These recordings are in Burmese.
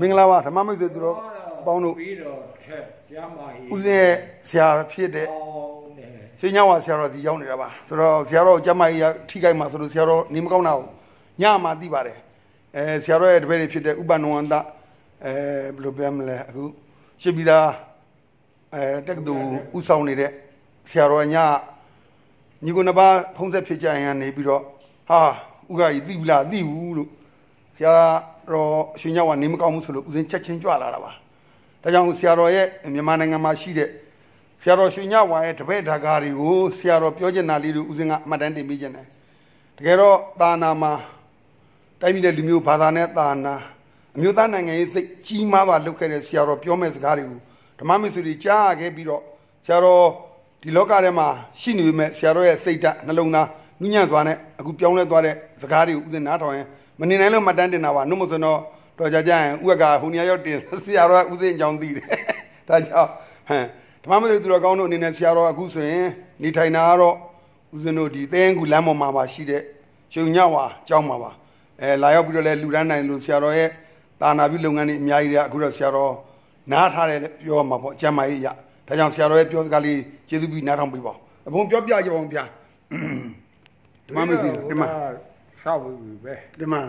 မင်္ဂလာပါဓမ္မမိတ်ဆွေသူတော်ပေါင်းတို့ပြီးတော့ထက်ကျမ်းမာရေးဦးဇင်းရဲ့ဆရာဖြစ်တဲ့ပေါင်းတယ်ရှင်ညဝါဆရာတော်စီရောက်နေတာပါဆိုတော့ဆရာတော်ကျမ်းမကြီးထိခိုက်မှာဆိုလို့ဆရာတော်နေမကောင်းတာကိုညမှာသိပါတယ်အဲဆရာတော်ရဲ့တပည့်တွေဖြစ်တဲ့ဥပနဝန္တအဲဘယ်လိုပြောမလဲအခုရှိပြီးသားအဲတက္ကသိုလ်ဥဆောင်နေတဲ့ဆရာတော်ကညညီကိုနှစ်ပါးဖုံးဆက်ဖြစ်ကြရင်ကနေပြီးတော့ဟာဥက္ကကြီးသိပြီလားသိဘူးလို့ဆရာ တော်ရှင်ညဝါနေမကောင်းဘူးဆိုလို့ဦးဇင်းချက်ချင်းကြွလာတာပါဒါကြောင့်ဆရာတော်ရဲ့မြန်မာနိုင်ငံမှာရှိတဲ့ဆရာတော်ရွှေညဝါရဲ့တပည့်ဓာကာတွေကိုဆရာတော်ပြောချင်တာလေးတွေဦးစင်းကအမှတ်တမ်းတင်ပေးခြင်းတယ်တကယ်တော့သာနာမှာတိုင်းပြည်တဲ့လူမျိုးဘာသာနဲ့သာနာအမျိုးသားနိုင်ငံရေးစိတ်ကြီးမားစွာလုပ်ခဲ့တဲ့ဆရာတော်ပြောမဲ့စကားတွေကိုဓမ္မမစ္စုတွေကြားခဲ့ပြီးတော့ဆရာတော်ဒီလောကထဲမှာရှိနေပေမဲ့ဆရာတော်ရဲ့စိတ်ဓာတ်နှလုံးသားနုညံ့စွာနဲ့အခုပြောင်းလဲသွားတဲ့စကားတွေကိုဦးစင်းနားထောင်ရင် မနေနိုင်လို့မှတ်တမ်းတင်တာပါနှုတ်မစွန်းတော့တော်ကြကြရင်ဥက္ကဟိုနေရာရောက်တင်ဆရာတော်ကဦးစင်းအကြောင်းသိတယ်ဒါကြောင့်ဟမ်ဓမ္မမသိသူတော်ကောင်းတို့အနေနဲ့ဆရာတော်အခုဆိုရင်နေထိုင်တာကတော့ဦးဇင်းတို့ဒီသဲကူလမ်းပေါ်မှာပါရှိတဲ့ရှင်ညဝါကျောင်းမှာပါအဲလာရောက်ပြီးတော့လဲလူရန်နိုင်လို့ဆရာတော်ရဲ့တာနာပြုလုပ်ငန်းတွေအများကြီးတွေအခုတော့ဆရာတော်နားထားတယ်ပြောမှာပေါ့အကျမ်းမာရေးရဒါကြောင့်ဆရာတော်ရဲ့ပြောစကားလေးကျေးဇူးပြီးနားထောင်ပေးပါအဘုံပြောပြကြပါဦးဗျာဓမ္မမသိဒီမှာ ဆောက်ပြီးပြီပဲဒီမှာ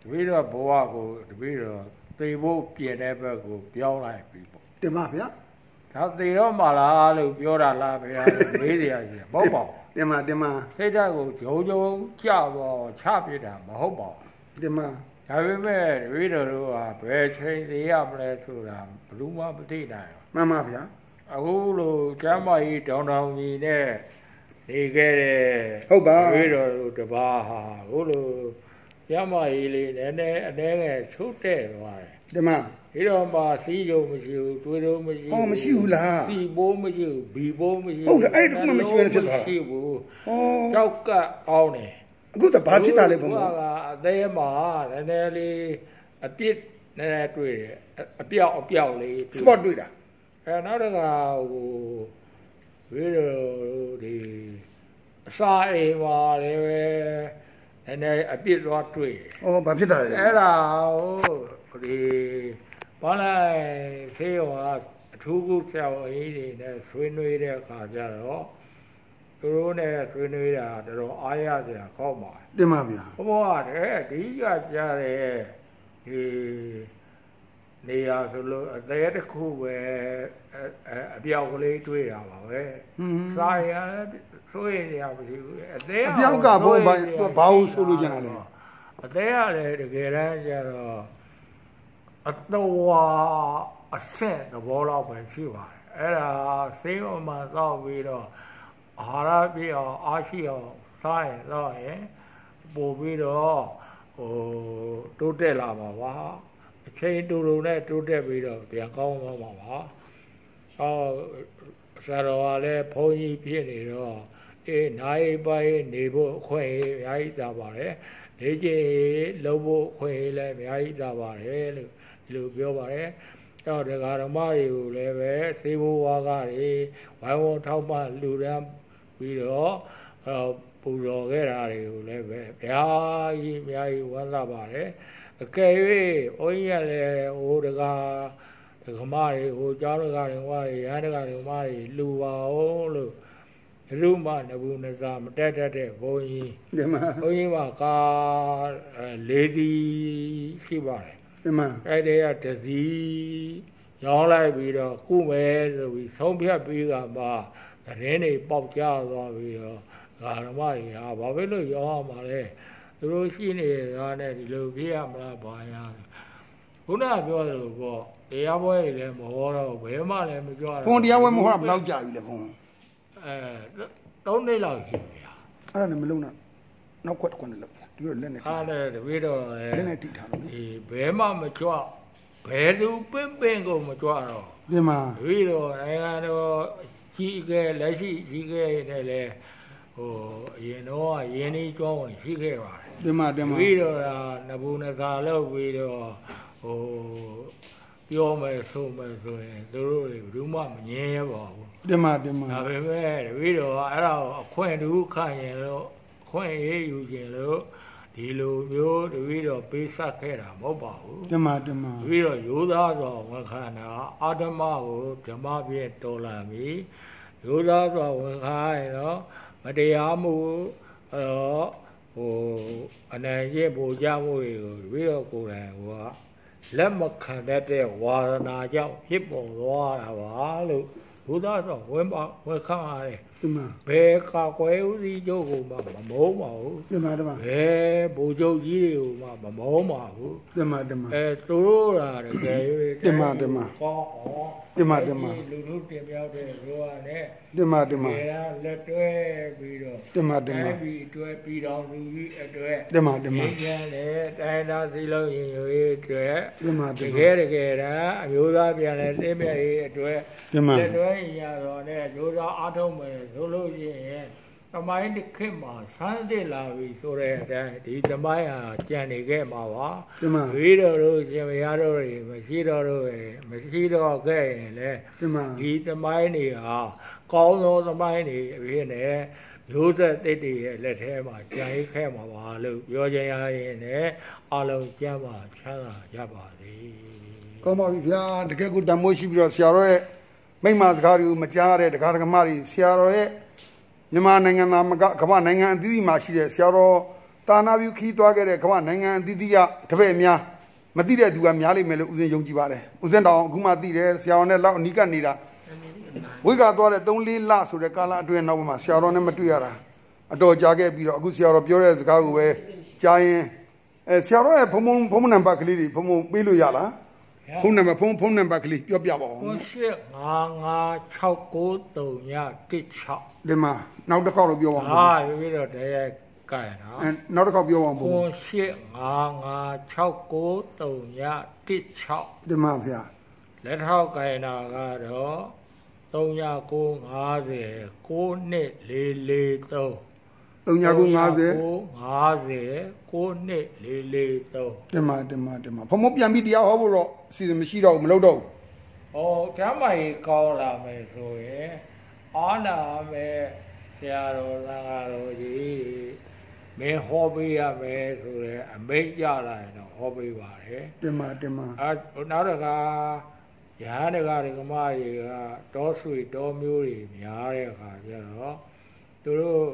တပည့်တော့ဘဝကိုတပည့်တော့သေဖို့ပြင်တဲ့ဘက်ကိုပြောင်းလိုက်ပြီပေါ့ဒီမှာဗျာဒါသေတော့မှလားလို့ပြောတာလားဗျာလို့မေးစရာရှိတယ်မဟုတ်ပါဘူးဒီမှာဒီမှာစိတ်ဓာတ်ကိုဂျုံဂျုံကြတော့ချပြတာမဟုတ်ပါဘူးဒီမှာဒါပေမဲ့တပည့်တော်တို့ကဘယ်ချိန်သေးရမလဲဆိုတာဘယ်သူမှမသိနိုင်ဘူးမှန်ပါဗျာအခုလိုကျမ်းမာရေးတောင်းတောင်းကြီးနဲ့ နေခဲ့တဲ့ဟုတ်ပါဝိတော်တို့တပါးဟာအခုလိုကျမ်းမာရေးလေးနည်းနည်းအနည်းငယ်ချို့တဲ့သွားတယ်ဒီမှာဒီတော့မှစီးကြုံမရှိဘူးတွေးတော့မရှိဘူးဟောမရှိဘူးလားစီပိုးမရှိဘူးဘီပိုးမရှိဟုတ်တယ်အဲ့ဒီတစ်ခုမှမရှိဘဲနဲ့ဖြစ်သွားတာမရှိဘူးဟောကြောက်ကကောင်းတယ်အခုတဘာဖြစ်တာလဲဘုံသူကအသေးမှာနည်းနည်းလေးအပြစ်နည်းနည်းတွေ့တယ်အအပြောက်အပြောက်လေးစပေါ့တွေ့တာအဲနောက်တကဟို ဝိရောဒီအစာအိမ်မှာလည်းပဲနည်းနည်းအပြစ်သွားတွေ့တယ်ဟောဘာဖြစ်တာလဲအဲ့ဒါဟိုဒီဘာလဲဖေးရောအထူးကုဆရာဝန်ကြီးတွေနဲ့ဆွေးနွေးတဲ့အခါကျတော့သူတို့နဲ့ဆွေးနွေးတာတော်တော်အားရစရာကောင်းပါတယ်တင်ပါဗျာဘုရားတဲ့ဒီကကြားတဲ့ဒီ နေရာဆိုလို့အသေးတစ်ခုပဲအအအပြောက်ကလေးတွေ့တာပါပဲဟွန်းစာရဆိုရင်ရမရှိဘူးအသေးအပြောက်ကဘုံဘာသူဘာလို့ဆိုလို့ကြတာလဲအသေးရလေတကယ်တမ်းကျတော့အတော်ဝါအဆင့်သဘောတော့ပဲရှိပါတယ်အဲ့ဒါစေးမမှာတော့ပြီးတော့အာဟာရပြည့်အောင်အားရှိအောင်စားရင်တော့ရင်ပို့ပြီးတော့ဟိုတိုးတက်လာပါပါ အချိန်တူတူနဲ့တိုးတက်ပြီးတော့ပြန်ကောင်းသွားပါပါအော်ဆရာတော်ကလည်းဘုန်းကြီးဖြစ်နေတော့အေးနိုင်ပိုင်းနေဖို့အခွင့်အရေးအများကြီးသာပါတယ်နေကျင်လုံးဖို့အခွင့်အရေးလည်းအများကြီးသာပါတယ်လို့ဒီလိုပြောပါတယ်တော့ဒကာဓမ္မတွေကိုလည်းပဲစေဘဝါကတွေဝိုင်းဝန်းထောက်ပံ့လူရန်ပြီးတော့အော်ပူဇော်ခဲ့တာတွေကိုလည်းပဲအများကြီးအများကြီးဝမ်းသာပါတယ် အကယ်၍ဘုန်းကြီးကလည်းဟိုဒကာဒကမတွေဟိုကျောင်းဒကာတွေဟိုတွေရဟန်းဒကာတွေမတွေလူပါအောင်လို့ဘယ်သူမှနဘူးနစားမတက်တတ်တဲ့ဘုန်းကြီးဒီမှာဘုန်းကြီးကကားအဲလေးစီးရှိပါတယ်ဒီမှာအဲ့ဒီကတစည်းရောင်းလိုက်ပြီးတော့ကုမယ်ဆိုပြီးဆုံးဖြတ်ပြီးကမှသတင်းတွေပေါက်ကြသွားပြီးတော့ဓမ္မတွေဟာဘာဖြစ်လို့ရောင်းရမှာလဲ သူတို့ရှိနေတာနဲ့ဒီလိုပြရမလားဘာရခုနကပြောသလိုပေါ့တရားပွဲတွေလည်းမဟောတော့ဘယ်မှလည်းမကြွတော့ဖုန်တရားဝဲမဟုတ်တာဘယ်လောက်ကြာပြီလဲဖုန်အဲသုံးနှစ်လောက်ရှိပြီဗျာအဲ့ဒါနဲ့မလုံးနဲ့နောက်ခွက်တစ်ခွက်နဲ့လောက်ဗျာဒီလိုလက်နဲ့အားလည်းတပည့်တော်လလက်ည်းနဲ့တိထားလို့ဒီဘဲမှမကြွဘဲသူပင့်ပင့်ကိုမကြွတော့ဒီမှာပြီးတော့နိုင်ငံတော်ကြီးအကဲလက်ရှိကြီးကဲနဲ့လဲဟိုအရင်တော့ရင်းနှီးကြောင်းဝင်ရှိခဲ့ပါ တယ်ဒီမှာဒီမှာပြီးတော့ဒါနဘူးနသာလောက်ပြီးတော့ဟိုပြောမယ်ဆိုမယ်ဆိုရင်သူတို့တွေဘယ်သူမှမငြင်းရပါဘူးဒီမှာဒီမှာဒါပေမဲ့ပြီးတော့အဲ့ဒါကိုအခွင့်တူခံရင်လို့အခွင့်အေးယူခြင်းလို့ဒဒီလိုမျိုးတပည့်တော်ပေးဆက်ခဲ့တာမဟုတ်ပါဘူးတမတမတပည့်တော်ရိုးသားစွာဝန်ခံတာအာဓမကိုဓမ္မပြည့်တော်လာပြီရိုးသားစွာဝန်ခံရင်တော့မတရားမှုအဲ့တော့ ဟိုအနိုင်ကျင့်ပူကြမှုတွေကိုတပည့်တော်ကိုယ်တိုင်ဟိုကလက်မခံတတ်တဲ့ဝါဒနာကြောင့်ဖြစ်ပေါ်သွားတာပါလို့ရိုးသားစွာဝန်ပါဝန်ခံရတယ်တမဘယ်ကာကွယ်ဦးစီးချုပ်ကိုမှမမုန်းပါဘူးတမတမဘယ်ဗိုလ်ချုပ်ကြီးတွေကိုမှမမုန်းပါဘူးတမတမအဲသူတို့ရာတကယ်၍တင်ပါတင်ပါကောင်းအောင်တင်ပါတင်ပါလူလူတင်ပြောက်တဲ့ရောကနဲ့တမတမဒီကလက်တွဲပြီးတော့တမတမတိုင်းပြီးအတွဲပြီးတော်လူကြီးအတွဲတမတမဒီကျန်တဲ့တိုင်းသားစီလုံးရင်ရွေးအတွက်တမတတမကယ်တကယ်ဒါအမျိုးသားပြန်လဲသိမြတ်ရေးအတွက်တမလက်တွဲရတော့နဲ့မျိုးသားအားထုတ်မယ်ဆိုလို့ရှိရင် သမိုင်းတစ်ခေတ်မှာဆန်းသစ်လာပြီဆိုတဲ့အတိုင်းဒီသမိုင်းဟာကြံနေခဲ့မှာပါတမဝိတော်တို့ရှင်မရတို့တွေမရှိတော့တို့ရယ်မရှိတော့ခဲ့ရင်လေတမဒီသမိုင်းတွေဟာကောင်းသောသမိုင်းတွေအဖြစ်နဲ့မျိုးဆက်တိတ်တွေရဲ့လက်ထဲမှာကြံရိပ်ခဲ့မှာပါလို့ပြောချင်ရရင်လည်းအလုံးကျမ်းပါချမ်းသာကြပါစေကောင်းပါပြီဗျာတကယ်ကိုတမိုးရှိပြီးတော့ဆရာတော်ရဲ့မိမစကားတွေကိုမကြားရတဲ့ဒကာဒကမတွေဆရာတော်ရဲ့ မြန်မာနိုင်ငံသားမကကမ္ဘာနိုင်ငံအသီးသီးမှာရှိတဲ့ဆရာတော်တာနာပြုခီးသွားခဲ့တဲ့ကမ္ဘာနိုင်ငံအသီးသီးကတပည့်များမသိတဲ့သူကများလိမ့်မယ်လို့ဦးဇင်းယုံကြည်ပါတယ်ဦးဇင်းတောင်အခုမှသိတယ်ဆရာတော်နဲ့လောက်အနီးကပ်နေတာဝိကသွားတဲ့3-4လဆိုတဲ့ကာလအတွင်းနောက်မှာဆရာတော်နဲ့မတွေ့ရတာအတော်ကြာခဲ့ပြီးတော့အခုဆရာတော်ပြောတဲ့စကားကိုပဲကြားရင်အဲဆရာတော်ရဲ့ဖုံဖုံဖုံနံပါတ်ကလေးတွေဖုံဖုံပေးလို့ရလား ဖုန်းနံပါတ်ဖုန်းဖုန်းနံပါတ်ကလေးပြောပြပါဦးကိုရှိ9569316ဒီမှာနောက်တစ်ခေါက်တော့ပြောပါဦးဟာပြီးတော့တည်းရဲ့ကဲနော်အဲနောက်တစ်ခေါက်ပြောပါဦးကိုရှိ9569316ဒီမှာဗျာလက်ထောက်ကင်တာကတော့3950 9243 3950 909243ဒီမှာဒီမှာဒီမှာဖုန်းမပြန်ပြီးတရားဟောဖို့တော့အစီအစဉ်မရှိတော့ဘူးမလုပ်တော့ဘူး။ဟောကျမ်းမာရေးကောင်းလာမယ်ဆိုရင်အာနာမယ်ဆရာတော်လာတော်ကြီးမင်းဟောပေးရမယ်ဆိုရဲအမိတ်ကြလာရင်တော့ဟောပေးပါတယ်ဒီမှာဒီမှာ။အဲနောက်တစ်ခါရဟန်းတကာဓမ္မတွေကတောဆွေတောမျိုးတွေများတဲ့အခါကျတော့သူတို့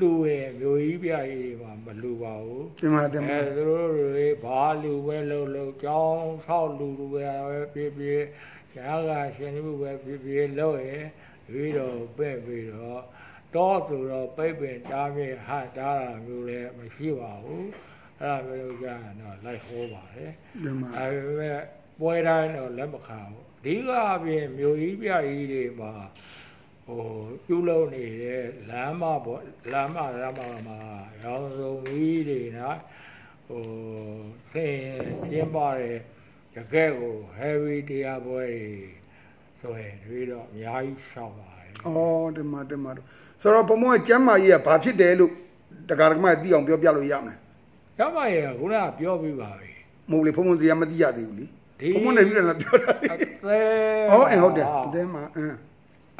လူရဲ့မျိုးကြီးပြကြီးတွေမှာမလူပါဘူးဒီမှာဒီအဲမှာသူတို့တွေဘာလူပဲလို့လို့ကြောင်းဆောက်လူလူပဲပဲပြေးပြေးရှားကရှင်မှုပဲပြေးပြေးလို့ရပြီးတော့ပြင့်ပြီးတော့တော့ဆိုတော့ပိတ်ပင်တားမြေဟတားတာမျိုးလည်းမရှိပါဘူးအဲ့ဒါမျိုးကြာရင်တော့လိုက်ဟောပါတယ်ဒီမှာအဲဒါပေမဲ့ပွဲတိုင်းတော့လက်မခံဘူးအဓိကအပြင်မြို့ကြီးပြကြီးတွေမှာ ဟိုပြုလုပ်နေတဲ့လမ်းမပေါ့လမ်းမလမ်းမမှာရောင်စုံကြီးတွေနော်ဟိုဆင်းကျင်းပါတဲ့တကယ်ကို heavy တရားပွဲတွေဆိုရင်တပည့်တော့အများကြီးရှောက်ပါတယ်ဩဒီမှာဒီမှာဆိုတော့ဘုံဘုံရဲ့ကျမ်းမာကြီးကဘာဖြစ်တယ်လို့တရားဓမ္မသိအောင်ပြောပြလို့ရမလားရမရဲ့ခုနကပြောပြပါပြီမဟုတ်လေဘုံဘုံစရာမသိရသေးဘူးလေဒီဘုံဘုံနဲ့ပြီးတော့ပြောတာလေအသေးဩအဲဟုတ်တယ်အတဲမှာအင်း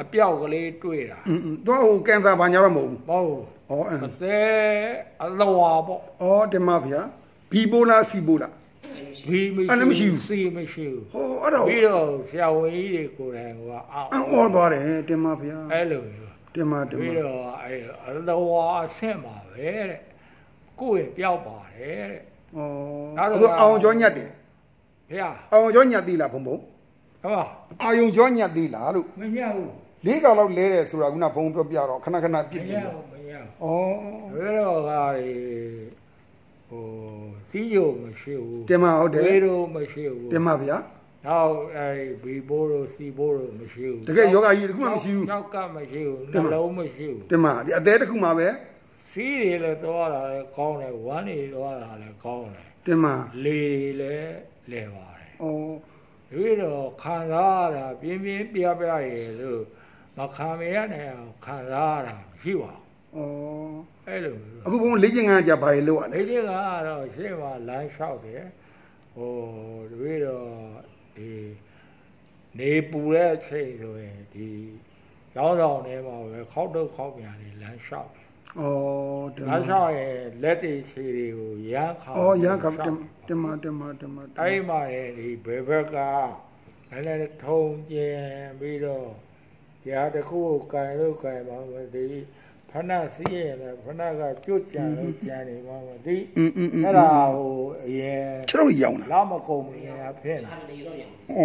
အပြောက်ကလေးတွေ့တာอืมတော့ဟိုကင်ဆာဘာညာတော့မဟုတ်ဘူးမဟုတ်ဩအင်းအသေးအလောဝါပေါ့ဩဒီမှာဗျာဘီဘိုလာစီဘိုလာဘီမရှိအဲ့လည်းမရှိဘူးစီမရှိဘူးဟောအဲ့တော့ပြီးတော့ဆရာဝန်ကြီးတွေကိုယ်တိုင်ကအောက်အံ့ဩသွားတယ်တင်ပါဗျာအဲ့လိုမျိုးတင်ပါတင်ပြီးပါတော့အဲ့အလောဝါအဆင့်ပါပဲတဲ့ကိုယ့်ရဲ့ပျောက်ပါတယ်တဲ့ဩနောက်တော့အခုအောင်ကျော်ညက်တယ်ဖေဟာအောင်ကျော်ညက်သေးလားဘုံဘုံဟောအာယုံကျော်ညက်သေးလားလို့မရဘူး လေးကောင်လောက်လဲတယ်ဆိုတာခုနဘုံပြောပြတော့ခဏခဏပြစ်မပြီရလို့ဘူးမရဘူးဩဘယ်တော့ကလေဟိုစီးရုံမရှိဘူးတင်ပါဟုတ်တယ်ဝေးတော့မရှိဘူးတင်ပါဗျာနောက်အဲဘီဘိုးတို့စီဘိုးတို့မရှိဘူးတကယ်ယောဂကြီးတခုမှမရှိဘူးနောက်ကမရှိဘူးတင်နှပါလုံးမရှိဘူးတင်ပါဒီအသေးတစ်ခုမှပဲစီးတွေလည်းသွားတာလည်းကောင်းတယ်ဝမ်းတွေသွားတာလည်းကောင်းတယ်တင်ပါလေတွေလည်းလဲပါတယ်ဩပြီးတော့ခံစားရတာပြင်းပြင်းပြပြရေလို့ မခံမရနိုင်အောင်ခံစားရတာမရှိပါဘူးဩအဲ့လိုမျိုးအခုဘုံလေ့ကျင့်ခန်းကြဘာလို့ရလဲလေကြီးကတော့ရှေ့မှာလမ်းလျှောက်တယ်ဟိုတပည့်တော့ဒီနေပူတဲ့အချိန်ဆိုရင်ဒီရောင်းဆောင်ထဲမှာပဲခောက်တော့ခောက်ပြန်နေလမ်းလျှောက်တယ်ဩတင်ငါရှောက်ရဲ့လက်တွေခြေတွေကိုရမ်းခါဩရကတင်တင်မတင်မတင်မအဲ့ဒီမှာလေဒီဘယ်ဘက်ကလည်းလည်းထုံကျင်ပြီးတော့ တရားတစ်ခုကိုကင်လို့ကင်ပါမသိဖဏစီးရင်လည်းဖဏကကြွကြံလို့ကြံနေပါမသိအဲ့ဒါဟိုအရင်ခြေတော့ရောင်တာလာမကုန်ခင်ကဖြစ်တာဩ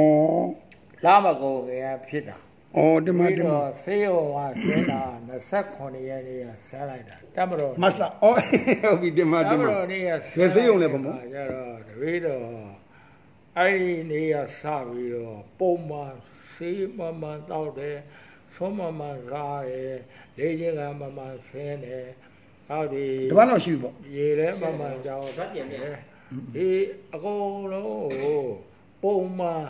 လာမကုန်ခင်ကဖြစ်တာဩဒီမှာဒီမှာဆေးရောကဆင်းတာ29ရက်နေ့ကဆန်းလိုက်တာတမတော်မတ်လာဩဟုတ်ပြီဒီမှာဒီမှာတမတော်နေ့ကဆေးရုံလည်းဗမောကျတော့တပည့်တော်အဲ့ဒီနေ့ကစပြီးတော့ပုံမှန်ဆေးမှန်မှန်တောက်တယ် ဆုံးမမှန်စားရယ်လေ့ကျင့်ကမှမှန်ဆင်းတယ်ဟောဒီတပတ်တော့ရှိပြီပေါ့ရေလဲမှမှန်ကြောင်းတတ်ပြန်တယ်ဒီအကုန်လုံးကိုပုံမှန်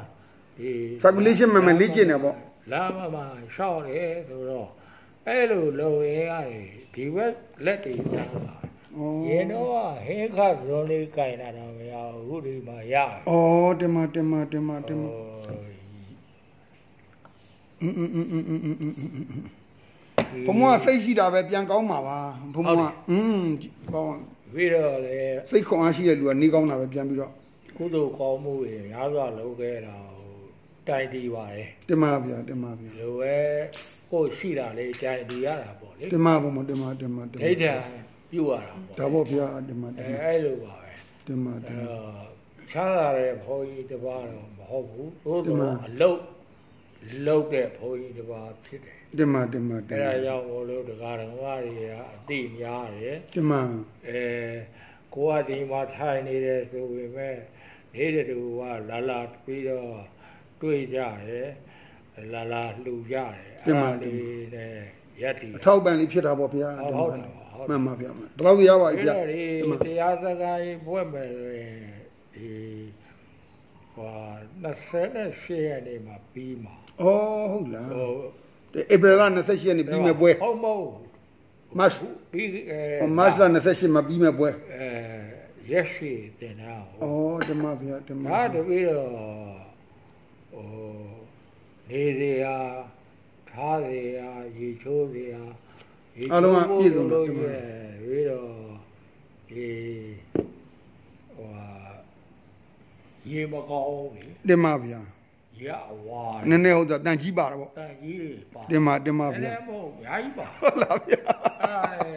ဒီ circulation မှန်မှန်လေ့ကျင့်တယ်ပေါ့လာမမရှောက်တယ်ဆိုတော့အဲ့လိုလုံရင်ရတယ်ဒီဘက်လက်တွေကြားပါဩရင်တော့ဟင်းခဇွန်လေးကြိုင်လာတော့မရဘူးအခုဒီမှာရဩတင်မတင်မတင်မတင်မ ဘုံမကစိတ်ရှိတာပဲပြန်ကောင်းမှာပါဘုံမကอืมကောင်းပြီးတော့လေစိတ်ခွန်အားရှိတဲ့လူကနေကောင်းတာပဲပြန်ပြီးတော့ကုသိုလ်ကောင်းမှုတွေများစွာလုပ်ခဲ့တာတိုင်တီးပါတယ်တင်မဗျာတင်မဗျာလိုပဲကိုယ်ရှိတာလေးတိုင်တီးရတာပေါ့လေတင်မဘုံမတင်မတင်မတင်မဒိဋ္ဌံပြုတ်ရတာပေါ့ဒါပေါ့ဗျာတင်မတင်အဲမအဲ့လိုပါပဲတင်မတအဲင်မတော့ချမ်းသာတဲ့ဘုန်းကြီးတစ်ပါးတော့မဟုတ်ဘူးသို့ဒီမှာတော့အလုတ် လုတ်တဲ့ဘုန်းကြီးတစ်ပါးဖြစ်တယ်တင်မတင်မတအဲင်မဒါကြောင့်မို့လို့တရားတော်မတွေကအတိများတယ်တင်မအဲကိုကဒီမှာထိုင်နေတယ်ဆိုပေမဲ့နေတဲ့သူကလာလာပြီးတော့တွေ့ကြတယ်လာလာလှူကြတယ်အဲ့ဒါလေးနဲ့ရက်တီအထောက်ပံ့လေးဖြစ်တာပေါ့ဗျာဟုတ်ဟုတ်တယ်ဟုတ်တယ် မှန်ပါဗျာမှန်ဘယ်လောက်ရပါပြီပြီးဗျာတော့ဒီတင်မတရားစကားကြီးဘွဲ့မယ်ဆိုရင်ဒီဟို28ရက်နေ့မှာပြီးမှာ ဩဟုတ်လားဟိုဧပြီလ28ရက်နေ့ပြီးမဲ့ပွဲဟုတ်မဟုတ်မတ်ပြီးအဲမတ်လ28မှာပြီးမဲ့ပွဲအဲရက်ရှိတင်တာဟိုဩတင်မဗျာတင်မဒါတပြီးတော့ဟိုနေရရာထားရရာရေချိုးရရာရေချိုးလို့ပြီးတော့ဒီဟိုရေမကောင်းလေတင်မဗျာ ရေအဝါနည်းနည်းဟုတ်တာတန်ကြီးပါတော့ပေါ့တန်ကြီးတွေပါတင်မတင်မအဲ့ဗျာဒါမဟုတ်အများကြီးပါဟုတ်လားဗျာအဲ့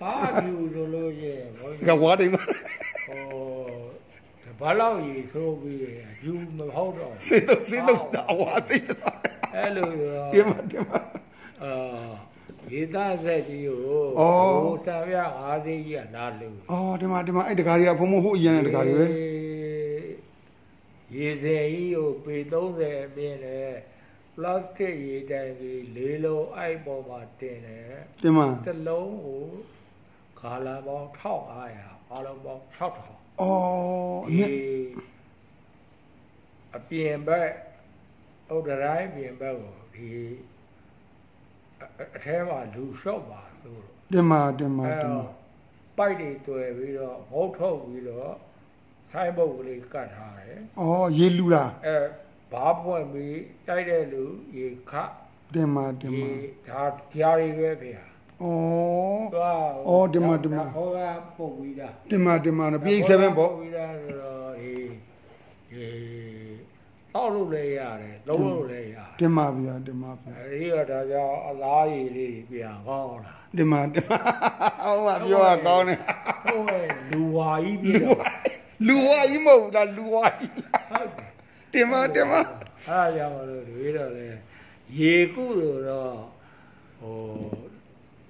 ကားဖြူဆိုလို့ရေဘုန်းကကြီးဝါတင်ပါဟိုဘာလို့ရေဆိုးပြီးယူမဟုတ်တော့စေတော့စေတော့အဝါစိတ်တော့အဲ့လိုရောတင်မတင်မအာရေသားဆက်ကြီးကိုဩဟိုဆံပြငါးသေးကြီးကလာလို့ဩတင်မတင်မအဲ့တကားတွေကဘုံဘုံဟိုအရင်တကားတွေပဲ ရေစင်ကြီးကိုပေ30အမြင့်နဲ့ပလတ်စတစ်ရေတိုင်ကြီးလေးလုံးအိုက်ပေါ်မှာတင်တယ်တင်မတစ်လုံးကိုခါလာပေါင်း1500အားလုံးပေါင်း6000ဩအမြဒီင့်အပြင်ဘက်ဥဒရိုင်းပြင်ဘက်ကိုဒီအအထဲမှာလူလျှော့ပါလို့တင်မတင်မအဲတင်မတော့ပိုက်တွေတွေ့ပြီးတော့ငုတ်ထုတ်ပြီးတော့ ဆိုင်ဘုတ်ကလေးကတ်ထားတယ်ဩရေလူလားအဲဘားပွင့်ပြီးတိုက်တဲ့လူရေခတင်မတင်မရေဒါကြားရီပဲဖေဟာဩသွားအော်ဒီမှာဒီမှာဟောကပုတ်ပြီးသားတင်မတင်မနော်ပြေး7ပေါ့ပုတ်ပြီးသားဆိုတော့ဟေးဟေးတောက်လို့လည်းရတယ်လုံးလို့လည်းရတယ်တင်မဗျာတင်မဗျာအဲဒီတော့ဒါကြောင့်အလားရည်လေးတွေပြန်ကောင်းလာတင်မတင်မဟောပါပြောတာကောင်းတယ်ဟုတ်ကဲ့လူဝါကြီးပြီးတော့ လူဝါကြီးမဟုတ်ဘူးလားလူဝါကြီးဟုတ်တယ်တင်မတင်မအဲ့ဒါကြောင့်မလို့တွေတော့လေရေကုလို့တော့ဟို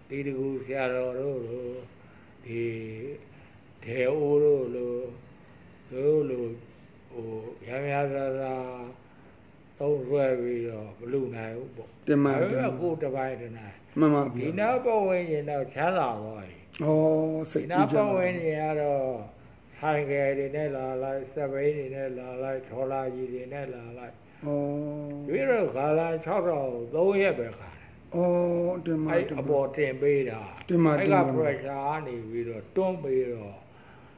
ဒီတကူဆရာတော်တို့လိုဒီဒေအိုးတို့လိုတို့လိုဟိုရမ်းရသာသာသုံးဆွဲပြီးတော့မလူနိုင်ဘူးပေါ့တင်မဒါတပေင်မဲ့မကိုယ်တစ်ပိုင်းတစ်နိုင်မှန်ပါဒီဗျာနောက်ပတ်ဝန်းကျင်တော့ချမ်းသာသွားပြီဩစိဒီတ်နာကြည်ကြပတ်ဝပါန်းကျင်ကတော့ ဆိုင်ကယ်တွေနဲ့လာလိုက်စပိန်တွေနဲ့လာလိုက်ထော်လာကြီးတွေနဲ့လာလိုက်ဩပြီးတော့ခါလာ6000 3ရက်ပဲခါတယ်ဩတင်မအဲ့တင်အမပေါ်တင်ပေးတာတင်ပါအဲ့တင်ကပါ pressure ကနေပြီးတော့တွန်းပေးတော့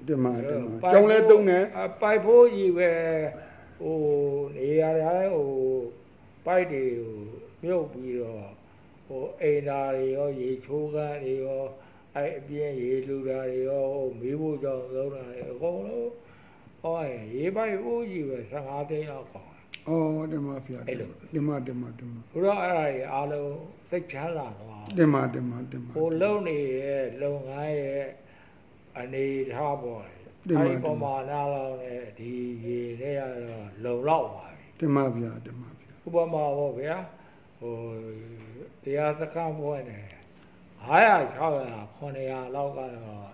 တင်မတင်မကျောင်းလဲတုံးတယ်အပိုက်ဖို့ကြီးပဲဟိုနေရာတိုင်းဟိုပိုက်တွေကိုမြုပ်ပြီးတော့ဟိုဟိုအိမ်ဓာတွေရောရေချိုးကန်းတွေရော အဲ့အပြင်းရေလူဓာတွေရောဟိုမီးဖို့ကြောင့်သုံးတာတွေအကုန်လုံးဟောရေပိုက်ဦးကြီးပဲ15သိန်းလောက်ခေါ်တယ်အော်တင်ပါဗျာအဲ့လိုတင်ပါတင်ပါတင်ပါဘုရားအဲ့ဒါတွေအားလုံးစိတ်ချမ်းသာတော့တင်ပါတင်ပါတင်ပါဟိုလုံနေတဲ့လုပ်ငန်းရဲ့အနေထားပေါ်တယ်တင်ပါအဲ့ဒီပမာဏလောက်နဲ့ဒီရေနဲ့ရတော့လုံလောက်ပါပြီတင်ပါဗျာတင်ပါဗျာဥပမာပေါ့ဗျာဟိုတရားစခန်းပွဲနဲ့ 900 600 900လောက်ကတော့